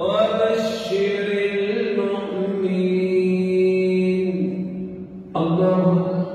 وبشر المؤمنين. الله